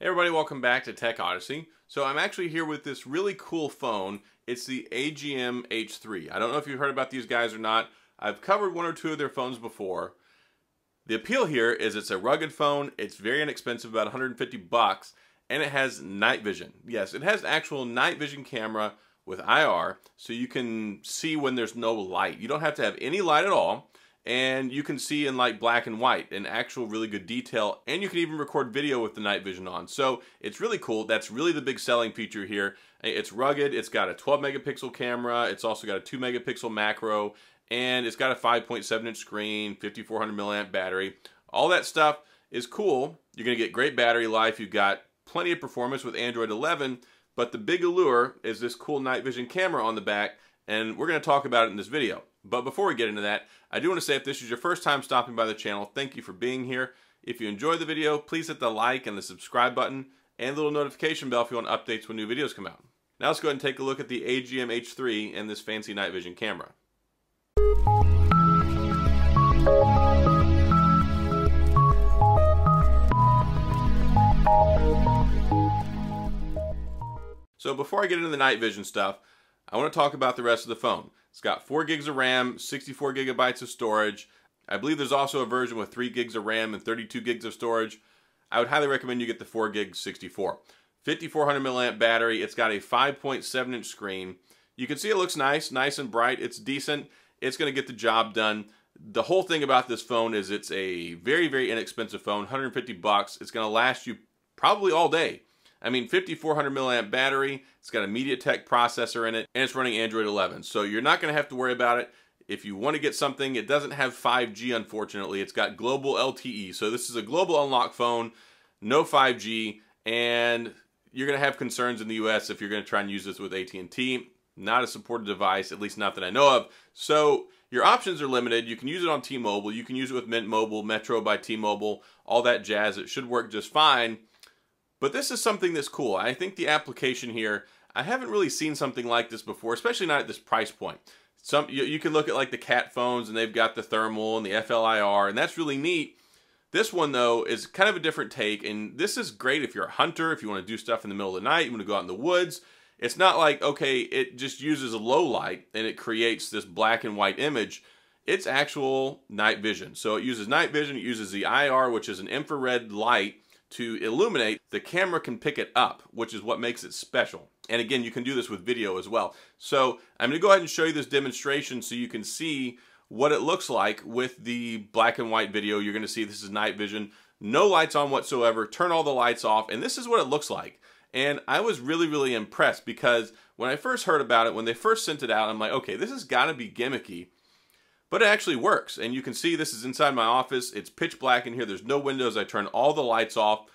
Hey everybody, welcome back to Tech Odyssey. So I'm actually here with this really cool phone. It's the AGM H3. I don't know if you've heard about these guys or not. I've covered one or two of their phones before. The appeal here is it's a rugged phone, it's very inexpensive, about 150 bucks, and it has night vision. Yes, it has actual night vision camera with IR, so you can see when there's no light. You don't have to have any light at all and you can see in like black and white in actual really good detail and you can even record video with the night vision on. So it's really cool. That's really the big selling feature here. It's rugged it's got a 12 megapixel camera it's also got a 2 megapixel macro and it's got a 5.7 inch screen 5400 milliamp battery. All that stuff is cool. You're going to get great battery life. You've got plenty of performance with android 11 but the big allure is this cool night vision camera on the back and we're going to talk about it in this video but before we get into that, I do want to say if this is your first time stopping by the channel, thank you for being here. If you enjoyed the video, please hit the like and the subscribe button and the little notification bell if you want updates when new videos come out. Now let's go ahead and take a look at the AGM H3 and this fancy night vision camera. So before I get into the night vision stuff, I want to talk about the rest of the phone. It's got 4 gigs of RAM, 64 gigabytes of storage. I believe there's also a version with 3 gigs of RAM and 32 gigs of storage. I would highly recommend you get the 4 gig 64. 5400 milliamp battery. It's got a 5.7 inch screen. You can see it looks nice, nice and bright. It's decent. It's going to get the job done. The whole thing about this phone is it's a very, very inexpensive phone, 150 bucks. It's going to last you probably all day. I mean, 5400 milliamp battery, it's got a MediaTek processor in it, and it's running Android 11. So you're not going to have to worry about it. If you want to get something, it doesn't have 5G, unfortunately. It's got global LTE. So this is a global unlock phone, no 5G, and you're going to have concerns in the US if you're going to try and use this with AT&T. Not a supported device, at least not that I know of. So your options are limited. You can use it on T-Mobile. You can use it with Mint Mobile, Metro by T-Mobile, all that jazz. It should work just fine. But this is something that's cool. I think the application here, I haven't really seen something like this before, especially not at this price point. Some you, you can look at like the cat phones and they've got the thermal and the FLIR and that's really neat. This one though is kind of a different take and this is great if you're a hunter, if you want to do stuff in the middle of the night, you want to go out in the woods. It's not like, okay, it just uses a low light and it creates this black and white image. It's actual night vision. So it uses night vision, it uses the IR, which is an infrared light to illuminate, the camera can pick it up, which is what makes it special. And again, you can do this with video as well. So I'm going to go ahead and show you this demonstration so you can see what it looks like with the black and white video. You're going to see this is night vision, no lights on whatsoever, turn all the lights off, and this is what it looks like. And I was really, really impressed because when I first heard about it, when they first sent it out, I'm like, okay, this has got to be gimmicky. But it actually works. And you can see this is inside my office. It's pitch black in here. There's no windows. I turn all the lights off.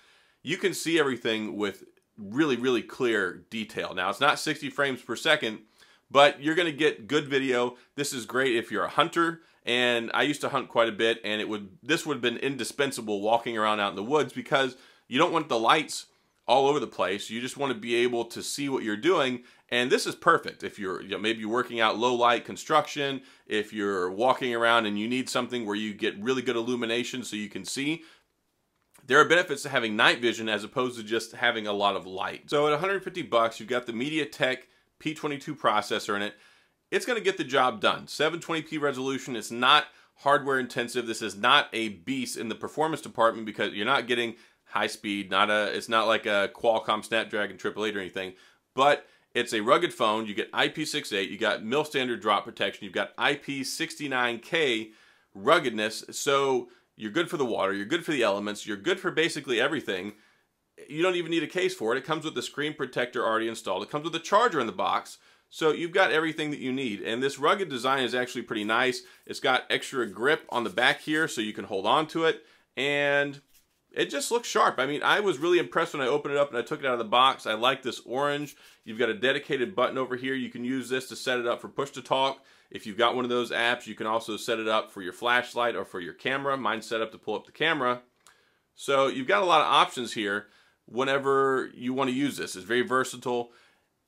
You can see everything with really, really clear detail. Now, it's not 60 frames per second, but you're going to get good video. This is great if you're a hunter. And I used to hunt quite a bit, and it would this would have been indispensable walking around out in the woods because you don't want the lights all over the place. You just want to be able to see what you're doing. And this is perfect if you're you know, maybe working out low light construction, if you're walking around and you need something where you get really good illumination so you can see. There are benefits to having night vision as opposed to just having a lot of light. So at 150 bucks, you've got the MediaTek P22 processor in it. It's going to get the job done. 720p resolution. It's not hardware intensive. This is not a beast in the performance department because you're not getting high speed. Not a. It's not like a Qualcomm Snapdragon 888 or anything, but it's a rugged phone. You get IP68. You got mil standard drop protection. You've got IP69K ruggedness. So you're good for the water. You're good for the elements. You're good for basically everything. You don't even need a case for it. It comes with the screen protector already installed. It comes with a charger in the box. So you've got everything that you need. And this rugged design is actually pretty nice. It's got extra grip on the back here so you can hold on to it. And it just looks sharp. I mean, I was really impressed when I opened it up and I took it out of the box. I like this orange. You've got a dedicated button over here. You can use this to set it up for push to talk. If you've got one of those apps, you can also set it up for your flashlight or for your camera. Mine's set up to pull up the camera. So you've got a lot of options here whenever you want to use this. It's very versatile.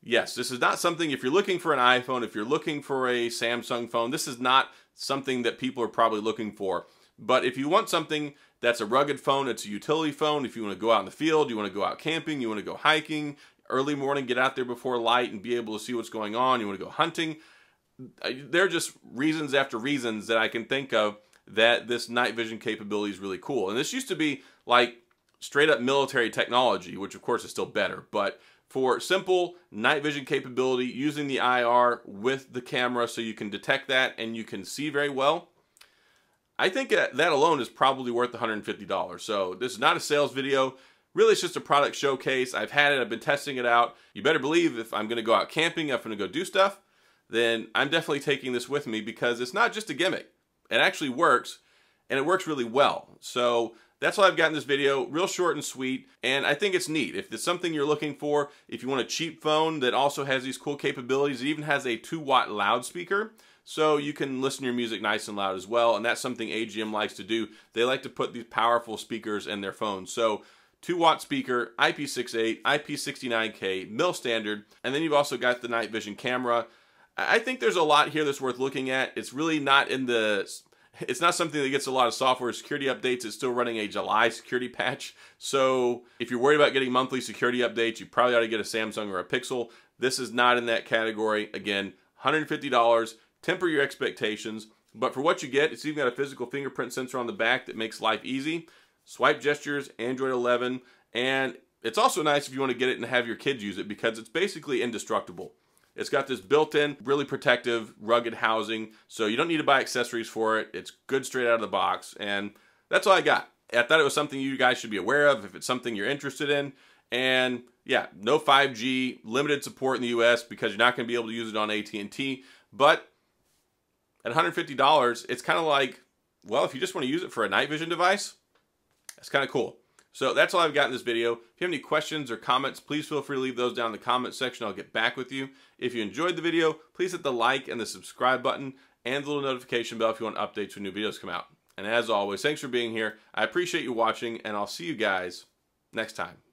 Yes, this is not something, if you're looking for an iPhone, if you're looking for a Samsung phone, this is not something that people are probably looking for. But if you want something That's a rugged phone. It's a utility phone. If you want to go out in the field, you want to go out camping, you want to go hiking, early morning, get out there before light and be able to see what's going on. You want to go hunting. There are just reasons after reasons that I can think of that this night vision capability is really cool. And this used to be like straight up military technology, which of course is still better, but for simple night vision capability using the IR with the camera so you can detect that and you can see very well, I think that alone is probably worth $150. So this is not a sales video. Really, it's just a product showcase. I've had it. I've been testing it out. You better believe if I'm going to go out camping, if I'm going to go do stuff, then I'm definitely taking this with me because it's not just a gimmick. It actually works, and it works really well. So that's all I've got in this video. Real short and sweet, and I think it's neat. If it's something you're looking for, if you want a cheap phone that also has these cool capabilities, it even has a 2-watt loudspeaker, so you can listen to your music nice and loud as well, and that's something AGM likes to do. They like to put these powerful speakers in their phones. So 2 watt speaker, IP68, IP69K, mil standard, and then you've also got the night vision camera. I think there's a lot here that's worth looking at. It's really not in the it's not something that gets a lot of software security updates. It's still running a July security patch. So if you're worried about getting monthly security updates, you probably ought to get a Samsung or a Pixel. This is not in that category. Again, $150. Temper your expectations. But for what you get, it's even got a physical fingerprint sensor on the back that makes life easy. Swipe gestures, Android 11, and it's also nice if you want to get it and have your kids use it because it's basically indestructible. It's got this built-in, really protective, rugged housing, so you don't need to buy accessories for it. It's good straight out of the box, and that's all I got. I thought it was something you guys should be aware of if it's something you're interested in. And yeah, no 5G, limited support in the US because you're not going to be able to use it on AT&T. But at $150, it's kind of like, well, if you just want to use it for a night vision device, that's kind of cool. So that's all I've got in this video. If you have any questions or comments, please feel free to leave those down in the comment section. I'll get back with you. If you enjoyed the video, please hit the like and the subscribe button and the little notification bell if you want updates when new videos come out. And as always, thanks for being here. I appreciate you watching, and I'll see you guys next time.